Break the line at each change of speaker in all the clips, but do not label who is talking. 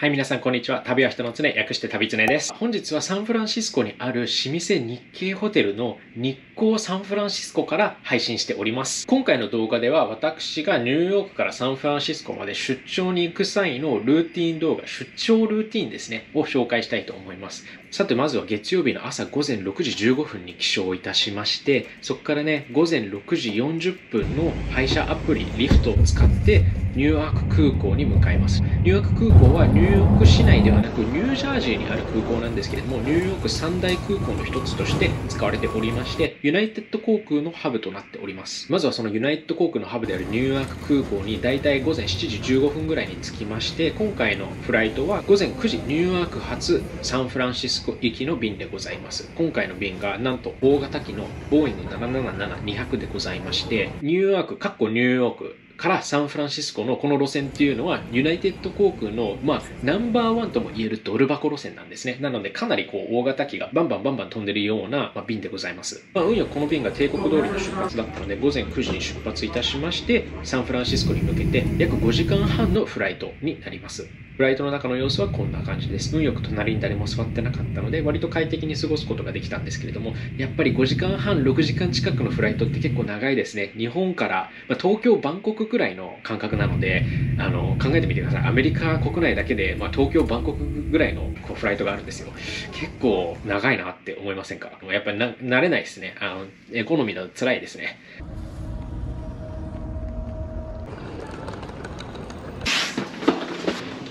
はい、皆さんこんにちは。旅は人の常、略して旅常です。本日はサンフランシスコにある老舗日系ホテルの日光サンフランシスコから配信しております。今回の動画では私がニューヨークからサンフランシスコまで出張に行く際のルーティン動画、出張ルーティンですね、を紹介したいと思います。さて、まずは月曜日の朝午前6時15分に起床いたしまして、そこからね、午前6時40分の配車アプリ、リフトを使って、ニューアーク空港に向かいます。ニューアーク空港はニューヨーク市内ではなくニュージャージーにある空港なんですけれども、ニューヨーク三大空港の一つとして使われておりまして、ユナイテッド航空のハブとなっております。まずはそのユナイテッド航空のハブであるニューアーク空港にだいたい午前7時15分ぐらいに着きまして、今回のフライトは午前9時ニューアーク発サンフランシスコ行きの便でございます。今回の便がなんと大型機のボーイング777-200でございまして、ニューアーク、かっこニューヨークからサンフランシスコのこの路線っていうのはユナイテッド航空の、まあ、ナンバーワンとも言えるドル箱路線なんですね。なのでかなりこう大型機がバンバンバンバン飛んでるような、まあ、便でございます。まあ、運よくこの便が帝国通りの出発だったので午前9時に出発いたしましてサンフランシスコに向けて約5時間半のフライトになります。フライトの中の様子はこんな感じです。運よく隣に誰も座ってなかったので、割と快適に過ごすことができたんですけれども、やっぱり5時間半、6時間近くのフライトって結構長いですね。日本から、まあ、東京、バンコクくらいの感覚なので、あの考えてみてください。アメリカ国内だけで、まあ、東京、バンコクぐらいのこうフライトがあるんですよ。結構長いなって思いませんか？やっぱりな慣れないですね。あのエコノミーだと辛いですね。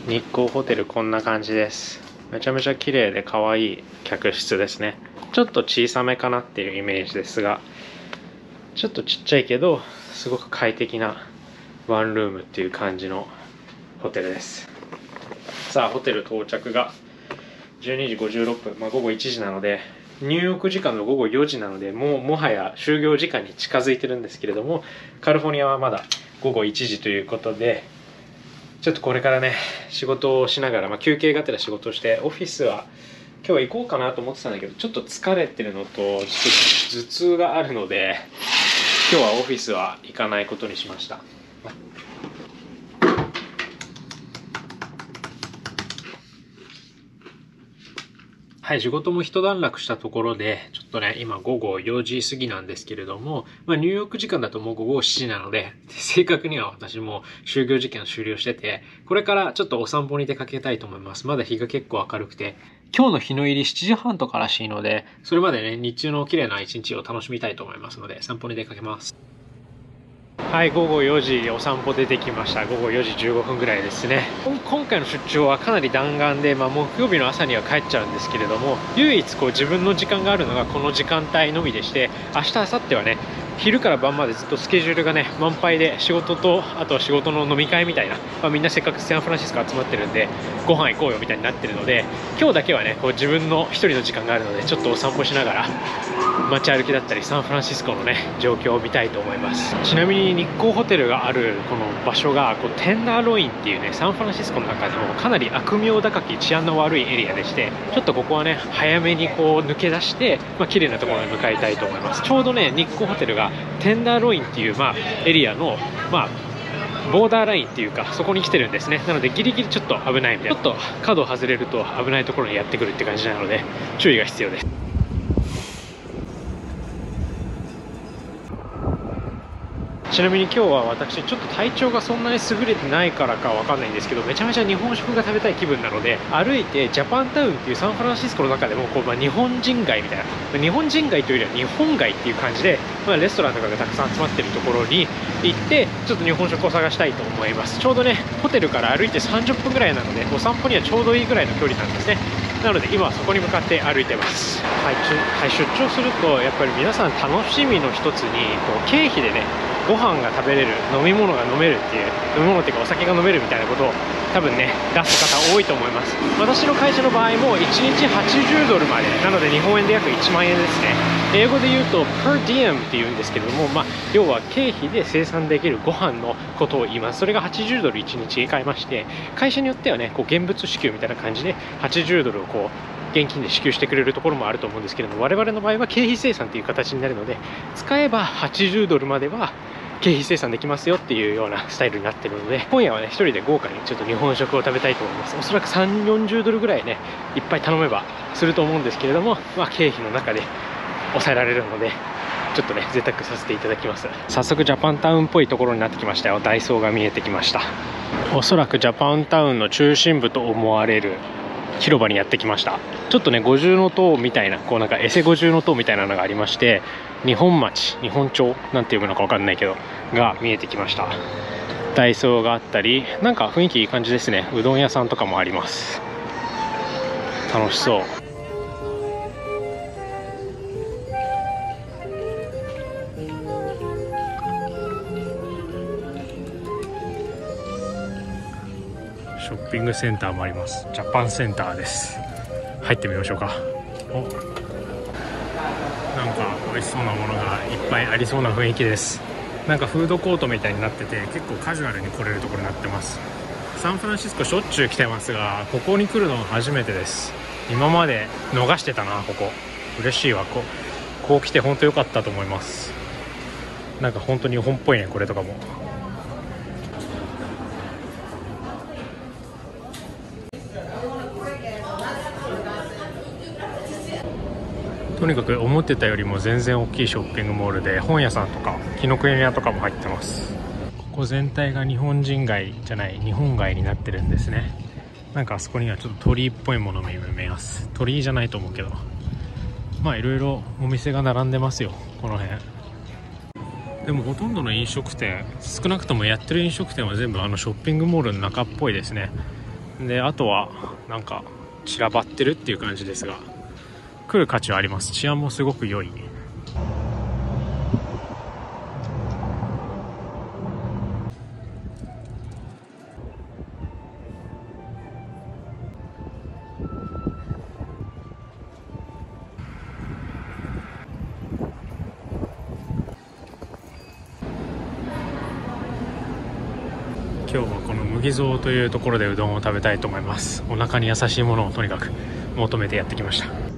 日光ホテルこんな感じですめちゃめちゃ綺麗で可愛い客室ですねちょっと小さめかなっていうイメージですがちょっとちっちゃいけどすごく快適なワンルームっていう感じのホテルです。さあホテル到着が12時56分、まあ、午後1時なのでニューヨーク時間の午後4時なのでもうもはや就業時間に近づいてるんですけれどもカリフォルニアはまだ午後1時ということでちょっとこれからね仕事をしながら、まあ、休憩がてら仕事をしてオフィスは今日は行こうかなと思ってたんだけどちょっと疲れてるのとちょっと頭痛があるので今日はオフィスは行かないことにしました。はい、仕事も一段落したところで、ちょっとね、今午後4時過ぎなんですけれども、まあ、ニューヨーク時間だともう午後7時なので、正確には私も就業時間終了してて、これからちょっとお散歩に出かけたいと思います。まだ日が結構明るくて、今日の日の入り7時半とからしいので、それまでね、日中の綺麗な一日を楽しみたいと思いますので、散歩に出かけます。はい午後4時お散歩出てきました。午後4時15分ぐらいですね。今回の出張はかなり弾丸で、まあ、木曜日の朝には帰っちゃうんですけれども唯一こう自分の時間があるのがこの時間帯のみでして明日明後日はね昼から晩までずっとスケジュールがね満杯で仕事とあとは仕事の飲み会みたいな、まあ、みんなせっかくサンフランシスコ集まってるんでご飯行こうよみたいになってるので今日だけはねこう自分の1人の時間があるのでちょっとお散歩しながら街歩きだったりサンフランシスコのね状況を見たいと思います。ちなみに日光ホテルがあるこの場所がこうテンダーロインっていうねサンフランシスコの中でもかなり悪名高き治安の悪いエリアでしてちょっとここはね早めにこう抜け出して、まあ綺麗なところに向かいたいと思います。ちょうどね日光ホテルがテンダーロインっていう、まあ、エリアの、まあ、ボーダーラインっていうかそこに来てるんですね。なのでギリギリちょっと危ないみたいな。ちょっと。角を外れると危ないところにやってくるって感じなので注意が必要ですちなみに今日は私ちょっと体調がそんなに優れてないからかわかんないんですけどめちゃめちゃ日本食が食べたい気分なので歩いてジャパンタウンっていうサンフランシスコの中でもこう、まあ、日本人街みたいな日本人街というよりは日本街っていう感じで、まあ、レストランとかがたくさん集まってるところに行ってちょっと日本食を探したいと思います。ちょうどねホテルから歩いて30分ぐらいなのでお散歩にはちょうどいいぐらいの距離なんですね。なので今はそこに向かって歩いてます、はい、はい、出張するとやっぱり皆さん楽しみの一つにこう経費でねご飯が食べれる飲み物が飲めるっていう飲み物っていうかお酒が飲めるみたいなことを多分ね出す方多いと思います。私の会社の場合も1日80ドルまでなので日本円で約1万円ですね。英語で言うと per diem っていうんですけども、まあ、要は経費で生産できるご飯のことを言います。それが80ドル1日買いまして会社によってはねこう現物支給みたいな感じで80ドルをこう現金で支給してくれるところもあると思うんですけれども我々の場合は経費生産という形になるので使えば80ドルまでは経費生産できますよっていうような スタイルになってるので今夜はね一人で豪華にちょっと日本食を食べたいと思います。おそらく3 4 0ドルぐらいねいっぱい頼めばすると思うんですけれどもまあ経費の中で抑えられるのでちょっとね贅沢させていただきます。早速ジャパンタウンっぽいところになってきましたよ。ダイソーが見えてきました。おそらくジャパンタウンの中心部と思われる広場にやってきました。ちょっとね五重塔みたいなこうなんかエセ五重塔みたいなのがありまして日本町日本町なんていうのか分かんないけどが見えてきました。ダイソーがあったりなんか雰囲気いい感じですね。うどん屋さんとかもあります。楽しそう。ショッピングセンターもあります。ジャパンセンターです。入ってみましょうか。お。なんか美味しそうなものがいっぱいありそうな雰囲気です。なんかフードコートみたいになってて結構カジュアルに来れるところになってます。サンフランシスコしょっちゅう来てますがここに来るのは初めてです。今まで逃してたなここ。嬉しいわこ。こう来て本当良かったと思います。なんか本当に日本っぽいねこれとかも。とにかく思ってたよりも全然大きいショッピングモールで本屋さんとか紀ノ国屋とかも入ってます。ここ全体が日本人街じゃない日本街になってるんですね。なんかあそこにはちょっと鳥居っぽいものも見えます。鳥居じゃないと思うけど。まあいろいろお店が並んでますよこの辺。でもほとんどの飲食店少なくともやってる飲食店は全部あのショッピングモールの中っぽいですね。であとはなんか散らばってるっていう感じですが。来る価値はあります。治安もすごく良い。今日はこの麦蔵というところでうどんを食べたいと思います。お腹に優しいものをとにかく求めてやってきました。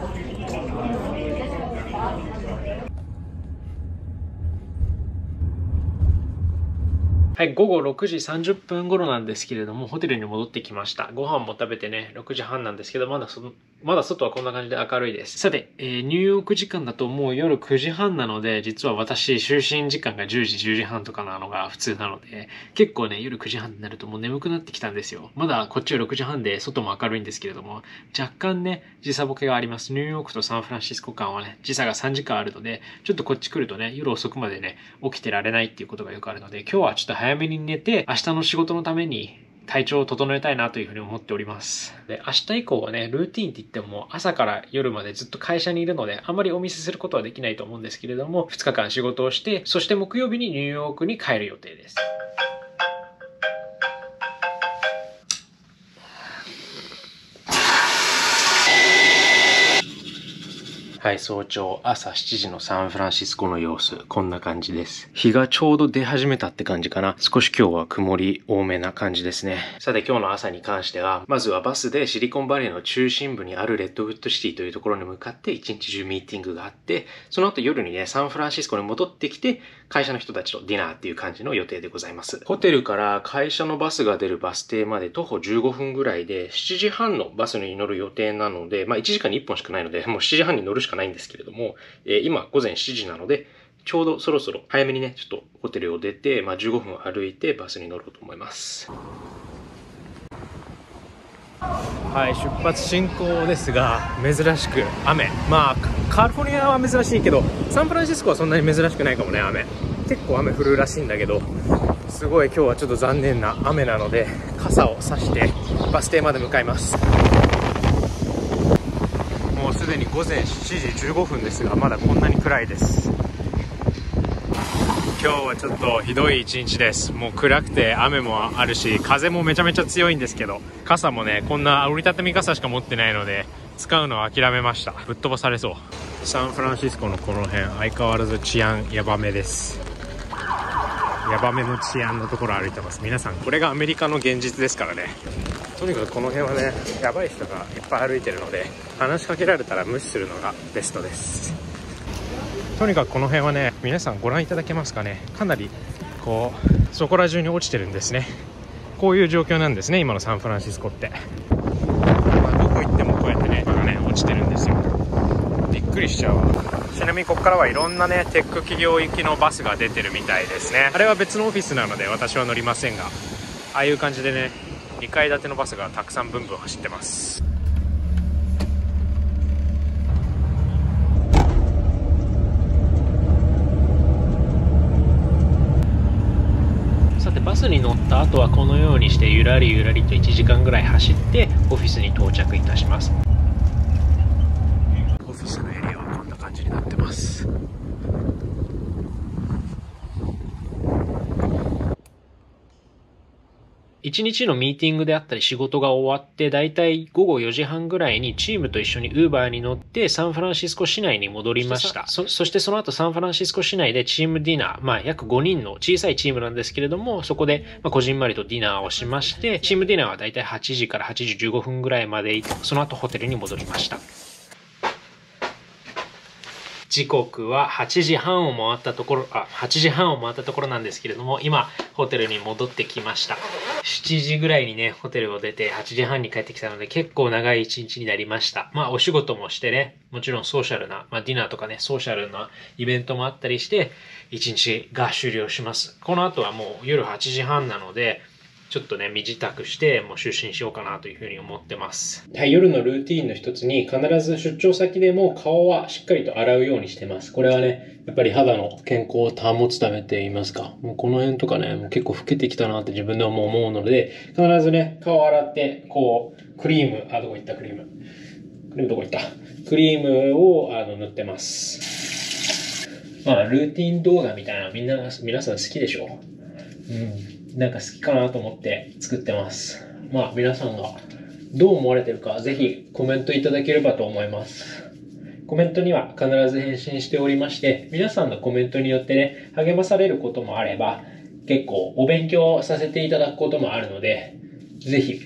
Bye. はい、午後6時30分頃なんですけれども、ホテルに戻ってきました。ご飯も食べてね、6時半なんですけど、まだその、まだ外はこんな感じで明るいです。さて、えーニューヨーク時間だともう夜9時半なので、実は私、就寝時間が10時、10時半とかなのが普通なので、結構ね、夜9時半になるともう眠くなってきたんですよ。まだこっちは6時半で外も明るいんですけれども、若干ね、時差ボケがあります。ニューヨークとサンフランシスコ間はね、時差が3時間あるので、ちょっとこっち来るとね、夜遅くまでね、起きてられないっていうことがよくあるので、今日はちょっと早早めに寝て、明日の仕事のために体調を整えたいなというふに思っております。で、明日以降はね、ルーティーンって言っても朝から夜までずっと会社にいるので、あんまりお見せすることはできないと思うんですけれども、2日間仕事をして、そして木曜日にニューヨークに帰る予定です。はい、早朝朝7時のサンフランシスコの様子、こんな感じです。日がちょうど出始めたって感じかな。少し今日は曇り多めな感じですね。さて今日の朝に関しては、まずはバスでシリコンバレーの中心部にあるレッドウッドシティというところに向かって一日中ミーティングがあって、その後夜にね、サンフランシスコに戻ってきて、会社の人たちとディナーっていう感じの予定でございます。ホテルから会社のバスが出るバス停まで徒歩15分ぐらいで、7時半のバスに乗る予定なので、まあ1時間に1本しかないので、もう7時半に乗るしかないんですけれども、えー今午前7時なので、ちょうどそろそろ早めにね、ちょっとホテルを出て、まあ15分歩いてバスに乗ろうと思います。はい、出発進行ですが、珍しく雨。まあ、カカリフォルニアは珍しいけど、サンフランシスコはそんなに珍しくないかもね、雨。結構雨降るらしいんだけど、すごい今日はちょっと残念な雨なので、傘を差してバス停まで向かいます。すでに午前7時15分ですが、まだこんなに暗いです。今日はちょっとひどい一日です。もう暗くて雨もあるし風もめちゃめちゃ強いんですけど傘もねこんな折りたたみ傘しか持ってないので使うのは諦めました。ぶっ飛ばされそう。サンフランシスコのこの辺相変わらず治安ヤバめです。ヤバめの治安のところ歩いてます。皆さんこれがアメリカの現実ですからね。とにかくこの辺はねやばい人がいっぱい歩いてるので話しかけられたら無視するのがベストです。とにかくこの辺はね皆さんご覧いただけますかね。かなりこうそこら中に落ちてるんですね。こういう状況なんですね今のサンフランシスコって、まあ、どこ行ってもこうやってねがね落ちてるんですよびっくりしちゃうわちなみにこからはいろんなねテック企業行きのバスが出てるみたいですね。あれは別のオフィスなので私は乗りませんがああいう感じでね2階建てのバスがたくさんブンブン走ってます。さてバスに乗った後はこのようにしてゆらりゆらりと1時間ぐらい走ってオフィスに到着いたしますオフィスのエリアはこんな感じになってます1日のミーティングであったり仕事が終わって、だいたい午後4時半ぐらいにチームと一緒に Uber に乗ってサンフランシスコ市内に戻りました。そそしてその後サンフランシスコ市内でチームディナー、まあ約5人の小さいチームなんですけれども、そこでまこじんまりとディナーをしまして、チームディナーはだいたい8時から8時15分ぐらいまで行って、その後ホテルに戻りました。時刻は8時半を回ったところ、あ、8時半を回ったところなんですけれども、今、ホテルに戻ってきました。7時ぐらいにね、ホテルを出て8時半に帰ってきたので、結構長い一日になりました。まあ、お仕事もしてね、もちろんソーシャルな、まあ、ディナーとかね、ソーシャルなイベントもあったりして、一日が終了します。この後はもう夜8時半なので、ちょっとね、身支度して、もう就寝しようかなというふうに思ってます。はい、夜のルーティンの一つに、必ず出張先でも顔はしっかりと洗うようにしてます。これはね、やっぱり肌の健康を保つためって言いますか。もうこの辺とかね、もう結構老けてきたなって自分でも思うので、必ずね、顔洗って、こう、クリーム、あ、どこ行ったクリーム？クリームどこ行った？クリームをあの塗ってます。まあ、ルーティン動画みたいなみんな、皆さん好きでしょ？うん。なんか好きかなと思って作ってます。まあ皆さんがどう思われてるかぜひコメントいただければと思います。コメントには必ず返信しておりまして、皆さんのコメントによってね、励まされることもあれば、結構お勉強させていただくこともあるので、ぜひ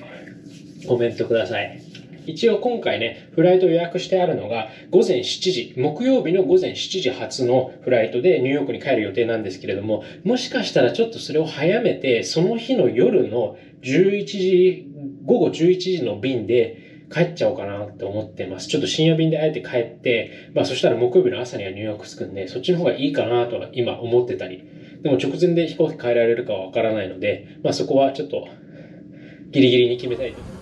コメントください。一応今回ね、フライト予約してあるのが午前7時、木曜日の午前7時発のフライトでニューヨークに帰る予定なんですけれども、もしかしたらちょっとそれを早めて、その日の夜の11時、午後11時の便で帰っちゃおうかなって思ってます。ちょっと深夜便であえて帰って、まあそしたら木曜日の朝にはニューヨーク着くんで、そっちの方がいいかなとは今思ってたり。でも直前で飛行機変えられるかはわからないので、まあそこはちょっとギリギリに決めたいと思います。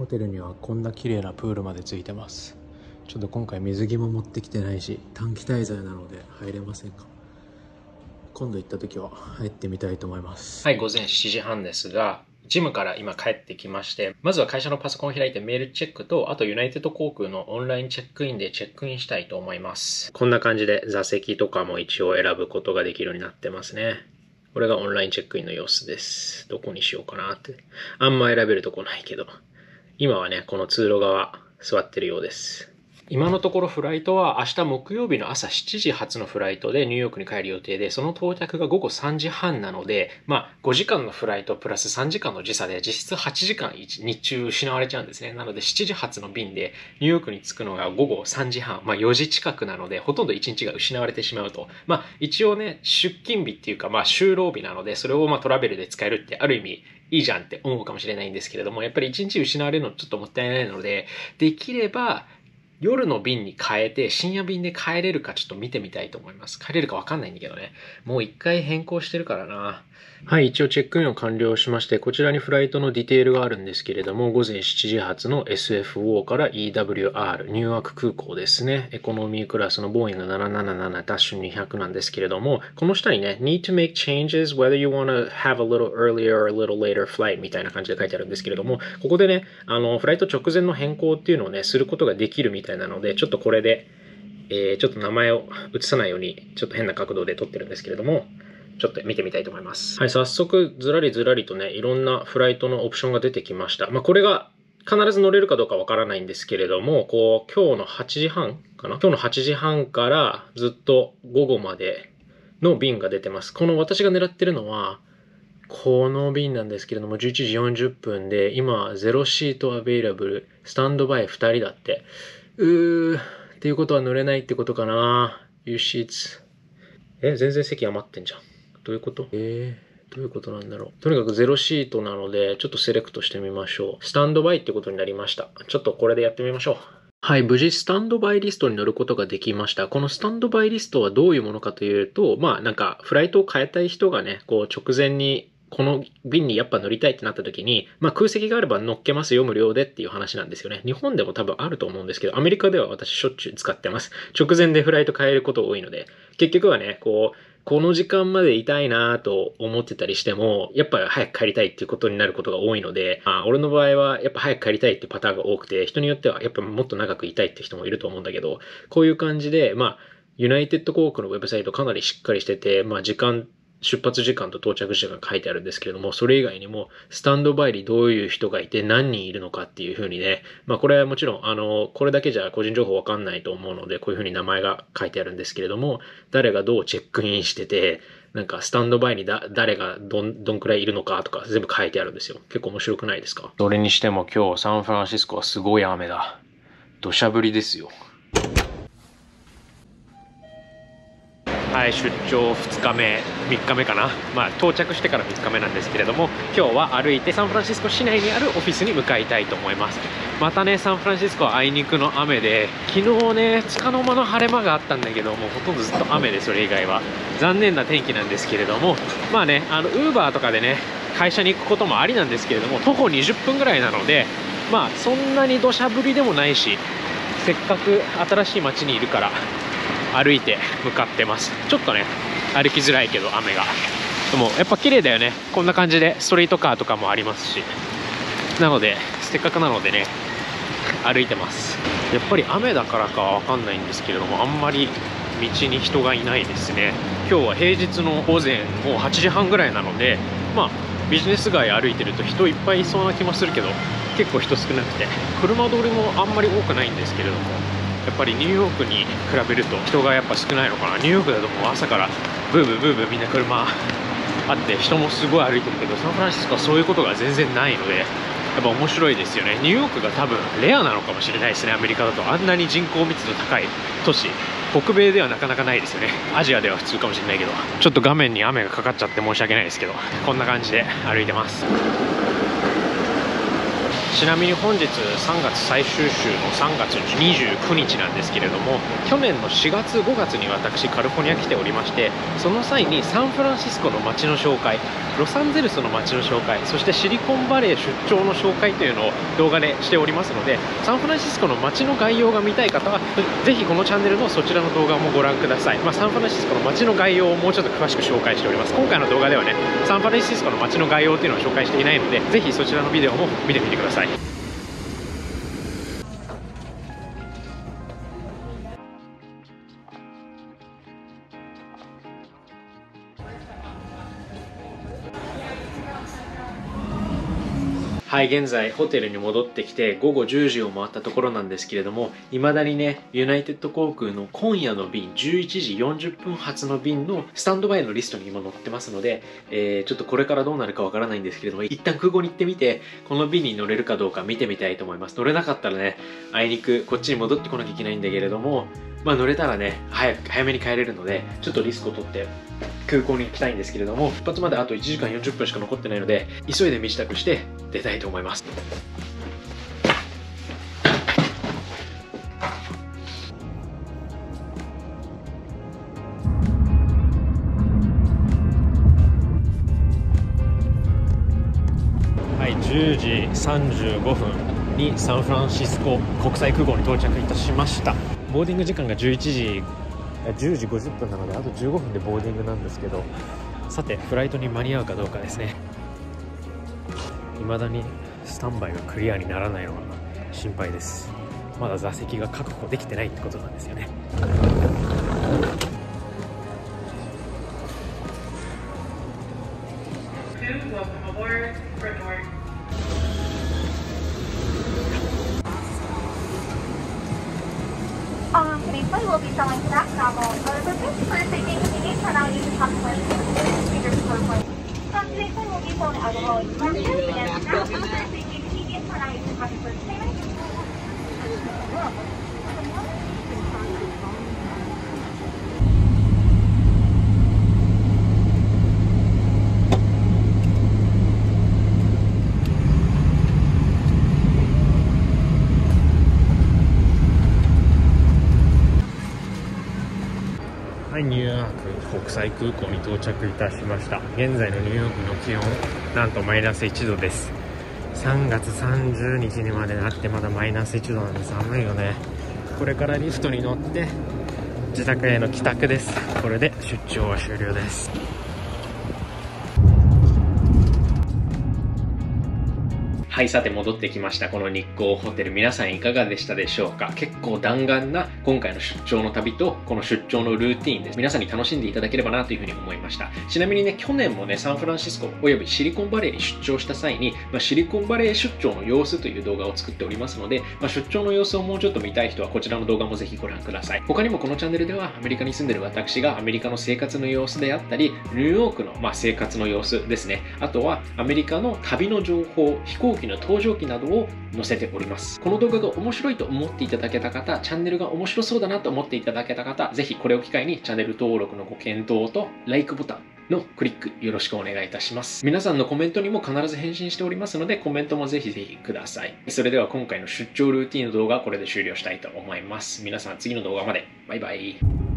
ホテルにはこんな綺麗なプールまでついてますちょっと今回水着も持ってきてないし短期滞在なので入れませんか今度行った時は入ってみたいと思いますはい午前7時半ですがジムから今帰ってきまして、まずは会社のパソコンを開いてメールチェックと、あとユナイテッド航空のオンラインチェックインでチェックインしたいと思います。こんな感じで座席とかも一応選ぶことができるようになってますね。これがオンラインチェックインの様子です。どこにしようかなって。あんま選べるとこないけど。今はね、この通路側座ってるようです。今のところフライトは明日木曜日の朝7時発のフライトでニューヨークに帰る予定で、その到着が午後3時半なので、まあ5時間のフライトプラス3時間の時差で実質8時間日中失われちゃうんですね。なので7時発の便でニューヨークに着くのが午後3時半、まあ4時近くなので、ほとんど1日が失われてしまうと。まあ一応ね、出勤日っていうかまあ就労日なので、それをまあトラベルで使えるってある意味いいじゃんって思うかもしれないんですけれども、やっぱり一日失われるのちょっともったいないので、できれば夜の便に変えて深夜便で帰れるかちょっと見てみたいと思います。帰れるかわかんないんだけどね。もう一回変更してるからな。はい、一応チェックインを完了しまして、こちらにフライトのディテールがあるんですけれども、午前7時発の SFO から EWR、ニューアーク空港ですね。エコノミークラスのボーイング777-200なんですけれども、この下にね、need to make changes whether you want to have a little earlier or a little later flight みたいな感じで書いてあるんですけれども、ここでね、あの、フライト直前の変更っていうのをね、することができるみたいなので、ちょっとこれで、えー、ちょっと名前を映さないように、ちょっと変な角度で撮ってるんですけれども、ちょっと見てみたいと思います。はい、早速ずらりずらりとね、いろんなフライトのオプションが出てきました。まあ、これが必ず乗れるかどうかわからないんですけれども、こう、今日の8時半かな？今日の8時半からずっと午後までの便が出てます。この私が狙ってるのは、この便なんですけれども、11時40分で、今、ゼロシートアベイラブル、スタンドバイ2人だって。うー、っていうことは乗れないってことかな。You sheets。え、全然席余ってんじゃん。どういうこと？えー、どういうことなんだろう？とにかくゼロシートなので、ちょっとセレクトしてみましょう。スタンドバイってことになりました。ちょっとこれでやってみましょう。はい、無事スタンドバイリストに乗ることができました。このスタンドバイリストはどういうものかというと、まあなんかフライトを変えたい人がね、こう直前にこの便にやっぱ乗りたいってなった時に、まあ空席があれば乗っけますよ無料でっていう話なんですよね。日本でも多分あると思うんですけど、アメリカでは私しょっちゅう使ってます。直前でフライト変えること多いので、結局はね、こう、この時間までいたいなと思ってたりしても、やっぱ早く帰りたいっていうことになることが多いので、あ俺の場合はやっぱ早く帰りたいっていパターンが多くて、人によってはやっぱもっと長くいたいって人もいると思うんだけど、こういう感じで、まあ、ユナイテッド航空のウェブサイトかなりしっかりしてて、まあ時間出発時間と到着時間が書いてあるんですけれども、それ以外にも、スタンドバイにどういう人がいて何人いるのかっていうふうにね、まあこれはもちろん、あの、これだけじゃ個人情報わかんないと思うので、こういうふうに名前が書いてあるんですけれども、誰がどうチェックインしてて、なんかスタンドバイにだ誰がどんどんくらいいるのかとか全部書いてあるんですよ。結構面白くないですか？それにしても今日サンフランシスコはすごい雨だ。土砂降りですよ。はい出張2日目3日目かな。まあ到着してから3日目なんですけれども今日は歩いてサンフランシスコ市内にあるオフィスに向かいたいと思います。またねサンフランシスコはあいにくの雨で昨日ねつかの間の晴れ間があったんだけどもほとんどずっと雨でそれ以外は。残念な天気なんですけれどもまあねあのウーバーとかでね会社に行くこともありなんですけれども徒歩20分ぐらいなのでまあそんなに土砂降りでもないしせっかく新しい街にいるから歩いて向かってます。ちょっとね歩きづらいけど雨が。でもやっぱ綺麗だよね。こんな感じでストリートカーとかもありますし。なのでせっかくなのでね歩いてます。やっぱり雨だからかは分かんないんですけれどもあんまり道に人がいないですね。今日は平日の午前もう8時半ぐらいなのでまあビジネス街歩いてると人いっぱいいそうな気もするけど結構人少なくて車通りもあんまり多くないんですけれどもやっぱりニューヨークに比べると人がやっぱ少ないのかな。ニューヨークだともう朝からブーブーブーブーみんな車あって人もすごい歩いてるけどサンフランシスコはそういうことが全然ないのでやっぱ面白いですよね。ニューヨークが多分レアなのかもしれないですね。アメリカだと。あんなに人口密度高い都市。北米ではなかなかないですよね。アジアでは普通かもしれないけど。ちょっと画面に雨がかかっちゃって申し訳ないですけど。こんな感じで歩いてます。ちなみに本日3月最終週の3月29日なんですけれども去年の4月5月に私カリフォニア来ておりましてその際にサンフランシスコの街の紹介ロサンゼルスの街の紹介そしてシリコンバレー出張の紹介というのを動画でしておりますのでサンフランシスコの街の概要が見たい方はぜひこのチャンネルのそちらの動画もご覧ください、まあ、サンフランシスコの街の概要をもうちょっと詳しく紹介しております。今回の動画ではねサンフランシスコの街の概要というのを紹介していないのでぜひそちらのビデオも見てみてください。website. はい、現在ホテルに戻ってきて午後10時を回ったところなんですけれども、未だにね、ユナイテッド航空の今夜の便、11時40分発の便のスタンドバイのリストに今載ってますので、えー、ちょっとこれからどうなるかわからないんですけれども、一旦空港に行ってみて、この便に乗れるかどうか見てみたいと思います。乗れなかったらね、あいにくこっちに戻ってこなきゃいけないんだけれども、まあ乗れたらね、早く、早めに帰れるので、ちょっとリスクを取って空港に行きたいんですけれども、出発まであと1時間40分しか残ってないので、急いで身支度して出たいと思います。はい、10時35分にサンフランシスコ国際空港に到着いたしましたボーディング時間が11時。10時50分なのであと15分でボーディングなんですけど。さてフライトに間に合うかどうかですね。未だにスタンバイがクリアにならないのが心配です。まだ座席が確保できてないってことなんですよね
display will be selling track travel. However, passengers taking tickets are now using customers will be shown as well. Passengers and passengers taking tickets now using customers.
はい、ニューヨーク国際空港に到着いたしました。現在のニューヨークの気温、なんとマイナス1度です。3月30日にまでなってまだマイナス1度なんで寒いよね。これからリフトに乗って、自宅への帰宅です。これで出張は終了です。はい、さて戻ってきました。この日光ホテル、皆さんいかがでしたでしょうか？結構弾丸な今回の出張の旅と、この出張のルーティーンです。皆さんに楽しんでいただければなというふうに思いました。ちなみにね、去年もね、サンフランシスコおよびシリコンバレーに出張した際に、まあ、シリコンバレー出張の様子という動画を作っておりますので、まあ、出張の様子をもうちょっと見たい人はこちらの動画もぜひご覧ください。他にもこのチャンネルではアメリカに住んでる私がアメリカの生活の様子であったり、ニューヨークの、まあ、生活の様子ですね。あとはアメリカの旅の情報、飛行機の搭乗機などを載せております。この動画が面白いと思っていただけた方、チャンネルが面白そうだなと思っていただけた方、ぜひこれを機会にチャンネル登録のご検討と、LIKE ボタンのクリックよろしくお願いいたします。皆さんのコメントにも必ず返信しておりますので、コメントもぜひぜひください。それでは今回の出張ルーティンの動画はこれで終了したいと思います。皆さん次の動画まで。バイバイ。